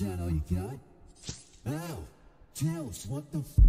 That all oh, you got? Oh, tell us what the f-